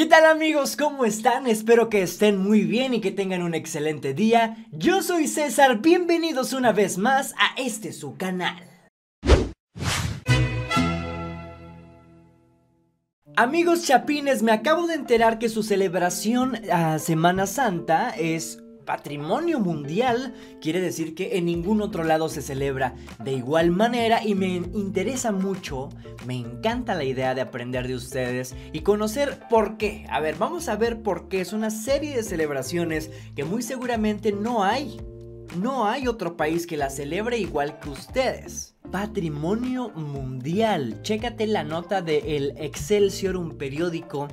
¿Qué tal amigos? ¿Cómo están? Espero que estén muy bien y que tengan un excelente día. Yo soy César, bienvenidos una vez más a este su canal. Amigos chapines, me acabo de enterar que su celebración a Semana Santa es patrimonio mundial, quiere decir que en ningún otro lado se celebra de igual manera y me interesa mucho, me encanta la idea de aprender de ustedes y conocer por qué. A ver, vamos a ver por qué es una serie de celebraciones que muy seguramente no hay. No hay otro país que la celebre igual que ustedes. Patrimonio mundial. Chécate la nota de El Excelsior, un periódico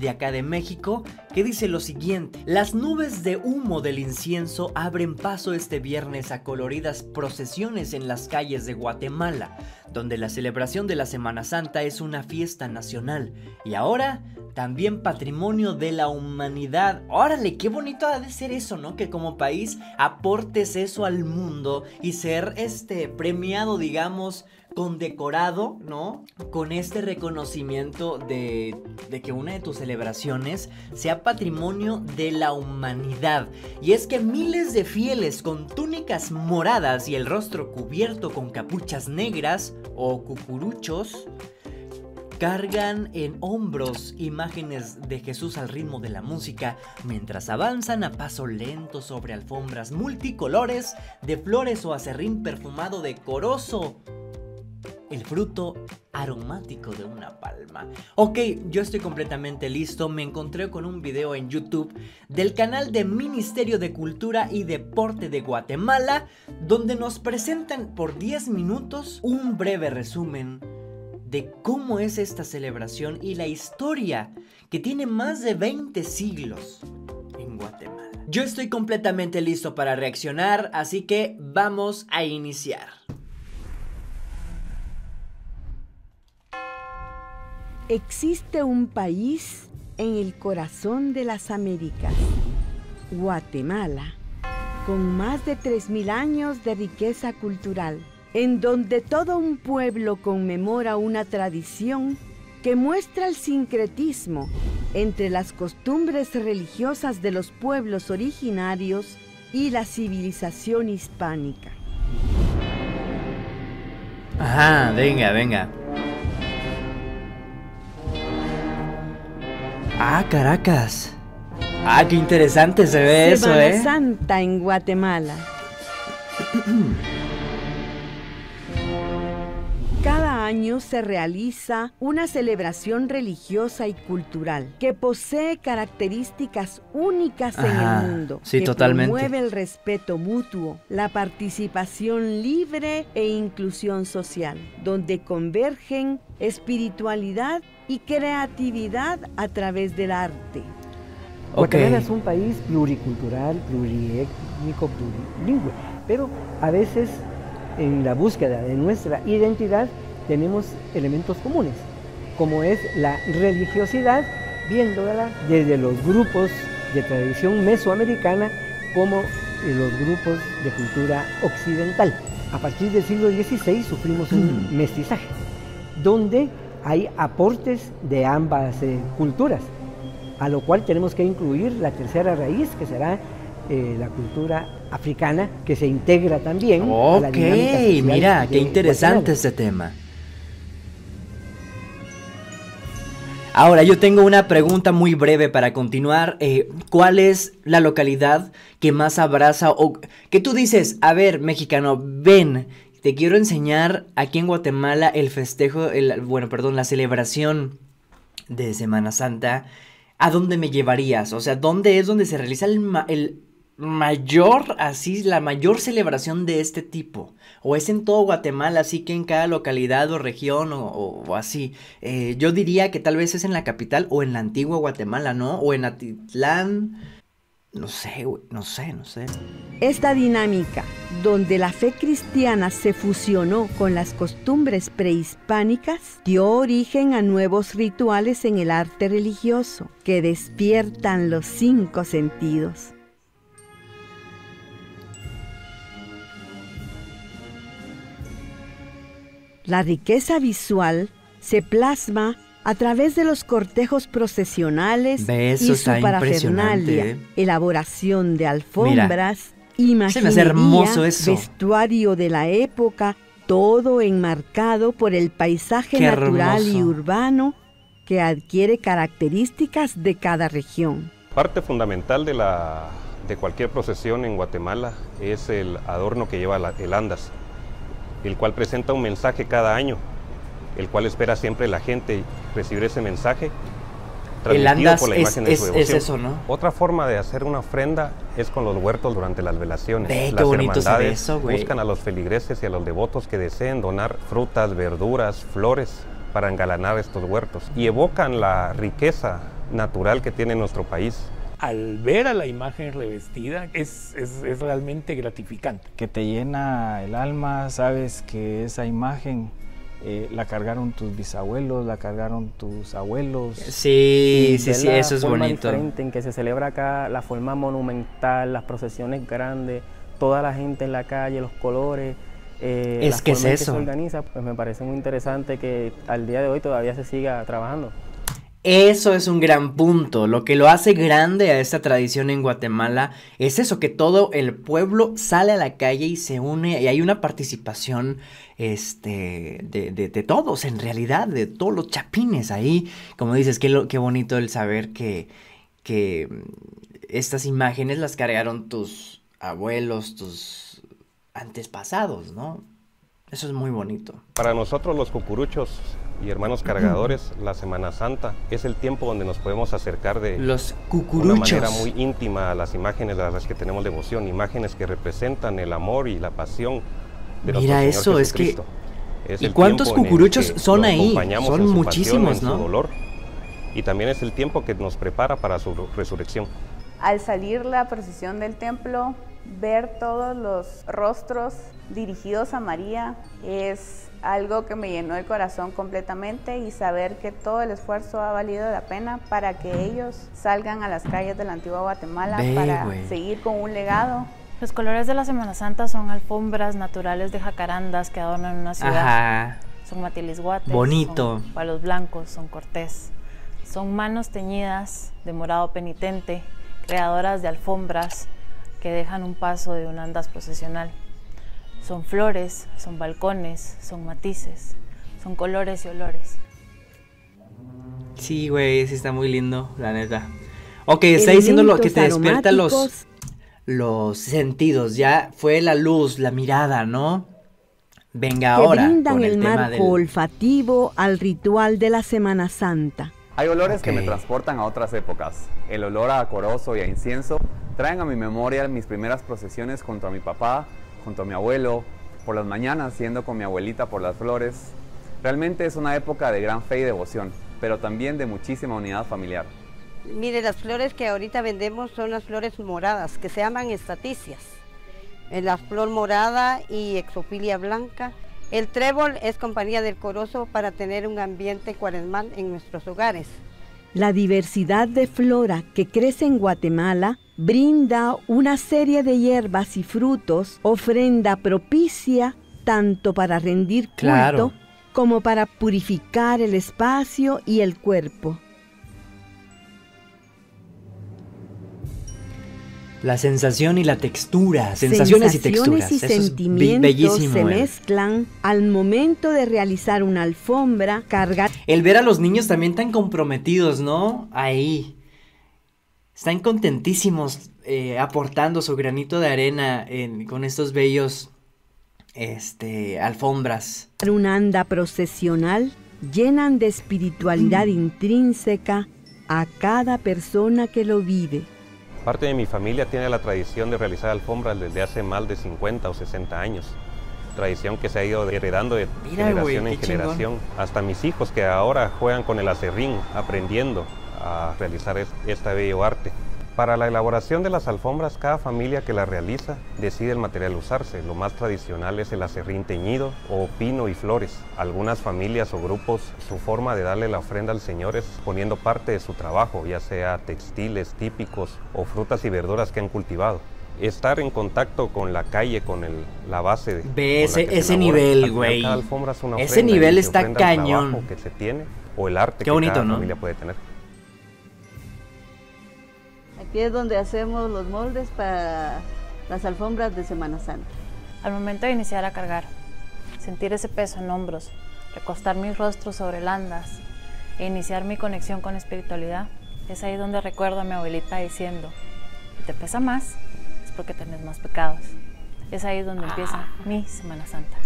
de acá de México, que dice lo siguiente. Las nubes de humo del incienso abren paso este viernes a coloridas procesiones en las calles de Guatemala, donde la celebración de la Semana Santa es una fiesta nacional. Y ahora también patrimonio de la humanidad. Órale, qué bonito ha de ser eso, ¿no? Que como país aportes eso al mundo y ser este premiado, digamos, condecorado, ¿no? Con este reconocimiento de, de, que una de tus celebraciones sea patrimonio de la humanidad. Y es que miles de fieles con túnicas moradas y el rostro cubierto con capuchas negras o cucuruchos cargan en hombros imágenes de Jesús al ritmo de la música mientras avanzan a paso lento sobre alfombras multicolores de flores o acerrín perfumado decoroso el fruto aromático de una palma. Ok, yo estoy completamente listo. Me encontré con un video en YouTube del canal de Ministerio de Cultura y Deporte de Guatemala, donde nos presentan por 10 minutos un breve resumen de cómo es esta celebración y la historia que tiene más de 20 siglos en Guatemala. Yo estoy completamente listo para reaccionar, así que vamos a iniciar. Existe un país en el corazón de las Américas, Guatemala, con más de 3.000 años de riqueza cultural, en donde todo un pueblo conmemora una tradición que muestra el sincretismo entre las costumbres religiosas de los pueblos originarios y la civilización hispánica. Ajá, venga, venga. Ah, Caracas. Ah, qué interesante se ve eso, ¿eh? Santa en Guatemala. año se realiza una celebración religiosa y cultural que posee características únicas en el mundo. Sí, que totalmente. Promueve el respeto mutuo, la participación libre e inclusión social, donde convergen espiritualidad y creatividad a través del arte. Guatemala es un país pluricultural, pluriétnico, plurilingüe, pero a veces en la búsqueda de nuestra identidad tenemos elementos comunes, como es la religiosidad, viéndola desde los grupos de tradición mesoamericana como los grupos de cultura occidental. A partir del siglo XVI sufrimos un Mm. mestizaje, donde hay aportes de ambas eh, culturas, a lo cual tenemos que incluir la tercera raíz, que será eh, la cultura africana, que se integra también. a la Ok, dinámica social mira, qué interesante este tema. Ahora, yo tengo una pregunta muy breve para continuar. Eh, ¿Cuál es la localidad que más abraza o que tú dices, a ver, mexicano, ven, te quiero enseñar aquí en Guatemala el festejo, el, bueno, perdón, la celebración de Semana Santa? ¿A dónde me llevarías? O sea, ¿dónde es donde se realiza el, el mayor, así, la mayor celebración de este tipo? ¿O es en todo Guatemala, así que en cada localidad o región o, así? Eh, yo diría que tal vez es en la capital o en la antigua Guatemala, ¿no? O en Atitlán. No sé, no sé, no sé. Esta dinámica, donde la fe cristiana se fusionó con las costumbres prehispánicas, dio origen a nuevos rituales en el arte religioso que despiertan los cinco sentidos. La riqueza visual se plasma A través de los cortejos procesionales y su parafernalia, ¿eh? elaboración de alfombras, imaginería, hermoso vestuario de la época, todo enmarcado por el paisaje natural y urbano que adquiere características de cada región. Parte fundamental de, la, de cualquier procesión en Guatemala es el adorno que lleva el andas, el cual presenta un mensaje cada año, el cual espera siempre la gente recibir ese mensaje el andas por la imagen es, de su eso, ¿no? Otra forma de hacer una ofrenda es con los huertos durante las velaciones. Ve, las hermandades eso, buscan a los feligreses y a los devotos que deseen donar frutas, verduras, flores para engalanar estos huertos y evocan la riqueza natural que tiene nuestro país. Al ver a la imagen revestida es, es, realmente gratificante. Que te llena el alma, sabes que esa imagen eh, la cargaron tus bisabuelos, la cargaron tus abuelos. Sí, sí, sí, eso es bonito. diferente en que se celebra acá la forma monumental, las procesiones grandes, toda la gente en la calle, los colores. Eh, es que es eso. se organiza, pues me parece muy interesante que al día de hoy todavía se siga trabajando. Eso es un gran punto. Lo que lo hace grande a esta tradición en Guatemala es eso, que todo el pueblo sale a la calle y se une y hay una participación este, de, de, todos, en realidad, de todos los chapines ahí. Como dices, qué, qué bonito el saber que, que estas imágenes las cargaron tus abuelos, tus antepasados, ¿no? Eso es muy bonito. Para nosotros los cucuruchos y hermanos cargadores, la Semana Santa es el tiempo donde nos podemos acercar de los una manera muy íntima a las imágenes a las que tenemos devoción, imágenes que representan el amor y la pasión de Mira eso, es que ¿Y cuántos cucuruchos son ahí? Son muchísimos, ¿no? dolor, y también es el tiempo que nos prepara para su resurrección. Al salir la procesión del templo, ver todos los rostros dirigidos a María es algo que me llenó el corazón completamente y saber que todo el esfuerzo ha valido la pena para que ellos salgan a las calles de la antigua Guatemala para seguir con un legado. Los colores de la Semana Santa son alfombras naturales de jacarandas que adornan una ciudad. Son matilisguates. Bonito. Son palos blancos, son cortés. Son manos teñidas de morado penitente, creadoras de alfombras que dejan un paso de un andas procesional. Son flores, son balcones, son matices, son colores y olores. Sí, güey, sí está muy lindo, la neta. Ok, está diciendo lo que te despierta los, los sentidos. Ya fue la luz, la mirada, ¿no? Venga ahora. brindan el, marco olfativo al ritual de la Semana Santa. Hay olores que me transportan a otras épocas. El olor a corozo y a incienso traen a mi memoria mis primeras procesiones junto a mi papá, junto a mi abuelo, por las mañanas yendo con mi abuelita por las flores. Realmente es una época de gran fe y devoción, pero también de muchísima unidad familiar. Mire, las flores que ahorita vendemos son las flores moradas, que se llaman estaticias. La flor morada y exofilia blanca el trébol es compañía del corozo para tener un ambiente cuaresmal en nuestros hogares. La diversidad de flora que crece en Guatemala brinda una serie de hierbas y frutos, ofrenda propicia tanto para rendir culto como para purificar el espacio y el cuerpo. La sensación y la textura, sensaciones, y texturas. y sentimientos se ¿eh? mezclan al momento de realizar una alfombra, cargar. El ver a los niños también tan comprometidos, ¿no? Ahí. Están contentísimos eh, aportando su granito de arena con estos bellos este, alfombras. Una anda procesional llenan de espiritualidad mm. intrínseca a cada persona que lo vive. Parte de mi familia tiene la tradición de realizar alfombras desde hace más de 50 o 60 años. Tradición que se ha ido heredando de generación en generación. Hasta mis hijos que ahora juegan con el acerrín, aprendiendo a realizar este bello arte. Para la elaboración de las alfombras, cada familia que la realiza decide el material usarse. Lo más tradicional es el acerrín teñido o pino y flores. Algunas familias o grupos, su forma de darle la ofrenda al Señor es poniendo parte de su trabajo, ya sea textiles típicos o frutas y verduras que han cultivado. Estar en contacto con la calle, con el, la base de... Ve ese, ese nivel, güey. Ese nivel está cañón. que se tiene o el arte que cada familia puede tener. Aquí es donde hacemos los moldes para las alfombras de Semana Santa. Al momento de iniciar a cargar, sentir ese peso en hombros, recostar mi rostro sobre landas e iniciar mi conexión con espiritualidad, es ahí donde recuerdo a mi abuelita diciendo, si te pesa más, es porque tenés más pecados. Es ahí donde empieza mi Semana Santa.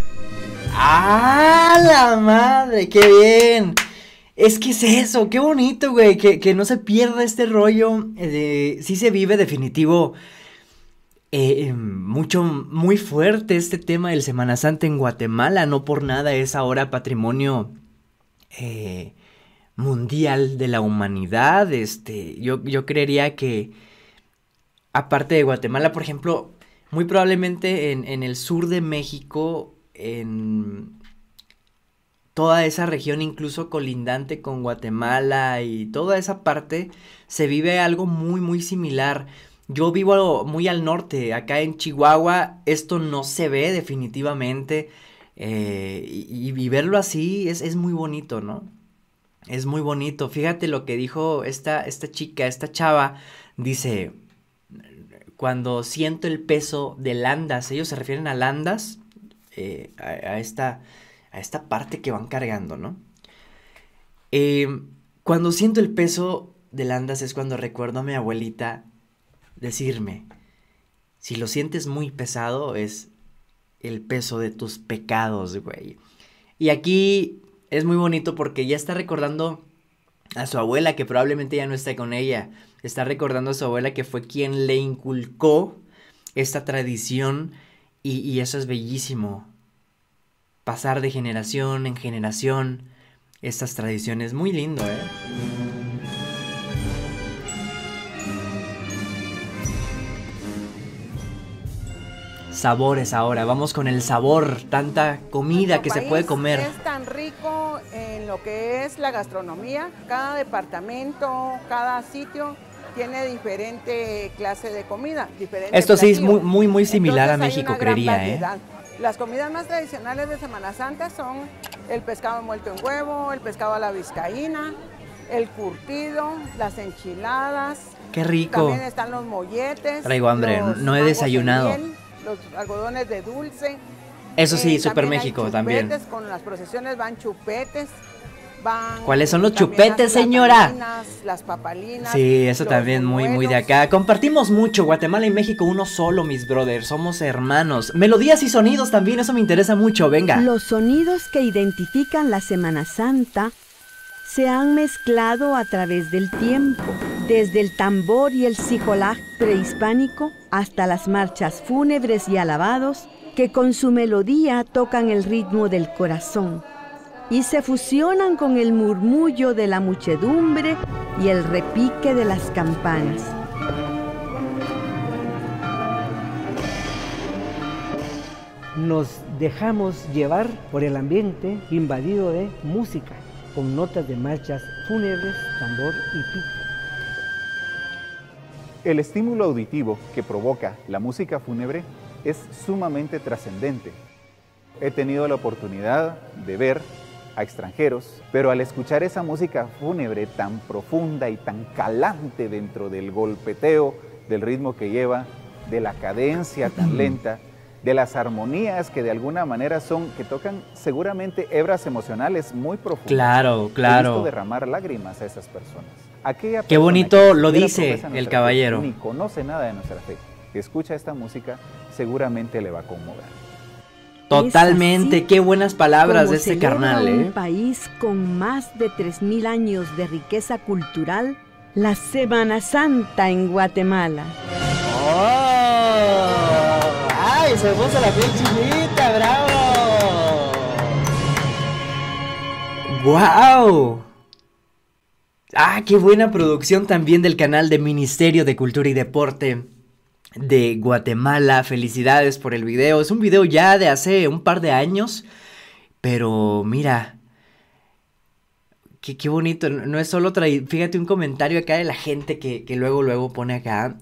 ¡Ah, la madre! ¡Qué bien! Es que es eso, qué bonito, güey, que, no se pierda este rollo. De, sí se vive definitivo eh, mucho, muy fuerte este tema del Semana Santa en Guatemala. No por nada es ahora patrimonio eh, mundial de la humanidad. Este, yo, yo creería que, aparte de Guatemala, por ejemplo, muy probablemente en, el sur de México, en toda esa región, incluso colindante con Guatemala y toda esa parte, se vive algo muy, muy similar. Yo vivo muy al norte, acá en Chihuahua, esto no se ve definitivamente. Eh, y, verlo así es, es, muy bonito, ¿no? Es muy bonito. Fíjate lo que dijo esta, esta chica, esta chava. Dice, cuando siento el peso de landas, ellos se refieren a landas, eh, a, esta, a esta parte que van cargando, ¿no? Em, cuando siento el peso de landas es cuando recuerdo a mi abuelita decirme, si lo sientes muy pesado es el peso de tus pecados, güey. Y aquí es muy bonito porque ya está recordando a su abuela que probablemente ya no está con ella, está recordando a su abuela que fue quien le inculcó esta tradición y, eso es bellísimo. Pasar de generación en generación estas tradiciones, muy lindo, ¿eh? sabores ahora. Vamos con el sabor, tanta comida que se puede comer. Es tan rico en lo que es la gastronomía. Cada departamento, cada sitio tiene diferente clase de comida. Esto sí es muy, muy, muy similar a México, creería. ¿eh? Las comidas más tradicionales de Semana Santa son el pescado envuelto en huevo, el pescado a la vizcaína, el curtido, las enchiladas. Qué rico. También están los molletes. Traigo hambre, no he desayunado. los algodones de dulce. Eso sí, eh, Super México también. Con las procesiones van chupetes. ¿Cuáles son los chupetes, señora? Las papalinas. Sí, eso también muy, muy de acá. Compartimos mucho, Guatemala y México, uno solo, mis brothers. Somos hermanos. Melodías y sonidos también, eso me interesa mucho. Venga. Los sonidos que identifican la Semana Santa se han mezclado a través del tiempo, desde el tambor y el sijolaj prehispánico hasta las marchas fúnebres y alabados que con su melodía tocan el ritmo del corazón y se fusionan con el murmullo de la muchedumbre y el repique de las campanas. Nos dejamos llevar por el ambiente invadido de música, con notas de marchas fúnebres, tambor y pico. El estímulo auditivo que provoca la música fúnebre es sumamente trascendente. He tenido la oportunidad de ver a extranjeros, pero al escuchar esa música fúnebre tan profunda y tan calante dentro del golpeteo, del ritmo que lleva, de la cadencia tan lenta, de las armonías que de alguna manera son, que tocan seguramente hebras emocionales muy profundas. Claro, claro. He visto derramar lágrimas a esas personas. Aquella Qué bonito lo dice el caballero. Ni conoce nada de nuestra fe. Que escucha esta música, seguramente le va a conmover. Totalmente, qué buenas palabras de este carnal, ¿eh? un país con más de 3000 años de riqueza cultural, la Semana Santa en Guatemala. ¡Oh! ¡Ay, se puso la piel chinita, bravo! ¡Wow! Ah, qué buena producción también del canal de Ministerio de Cultura y Deporte de Guatemala. Felicidades por el video. Es un video ya de hace un par de años. Pero mira. Qué, bonito. No es solo traer. Fíjate un comentario acá de la gente que, que luego, luego pone acá.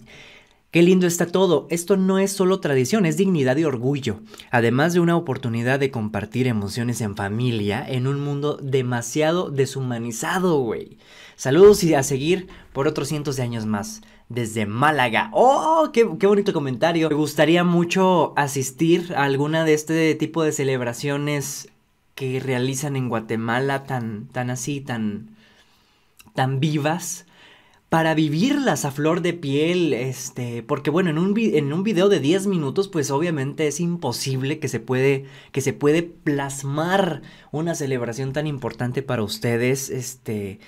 Qué lindo está todo. Esto no es solo tradición, es dignidad y orgullo. Además de una oportunidad de compartir emociones en familia en un mundo demasiado deshumanizado, güey. Saludos y a seguir por otros cientos de años más. Desde Málaga. ¡Oh! Qué, qué, bonito comentario! Me gustaría mucho asistir a alguna de este tipo de celebraciones que realizan en Guatemala tan, tan así, tan, tan vivas para vivirlas a flor de piel, este, porque bueno, en un, en un video de 10 minutos, pues obviamente es imposible que se puede, que se puede plasmar una celebración tan importante para ustedes, este,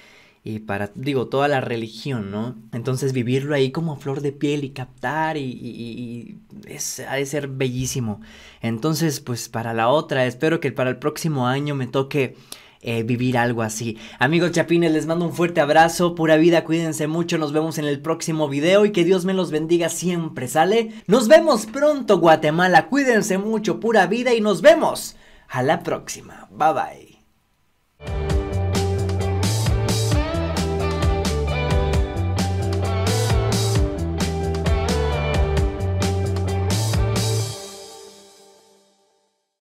y para, digo, toda la religión, ¿no? Entonces vivirlo ahí como a flor de piel y captar y, es, ha de ser bellísimo. Entonces, pues para la otra, espero que para el próximo año me toque eh, vivir algo así. Amigos chapines, les mando un fuerte abrazo, pura vida, cuídense mucho, nos vemos en el próximo video y que Dios me los bendiga siempre, ¿sale? Nos vemos pronto, Guatemala, cuídense mucho, pura vida y nos vemos a la próxima. Bye bye.